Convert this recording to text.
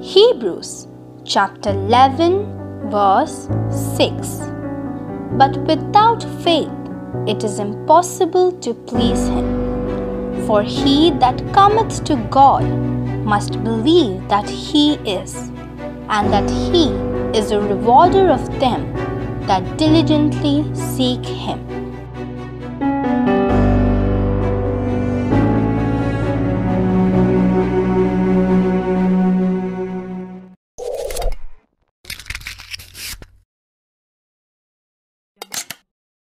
Hebrews chapter 11, verse 6. But without faith it is impossible to please him. For he that cometh to God must believe that he is, and that he is a rewarder of them that diligently seek him.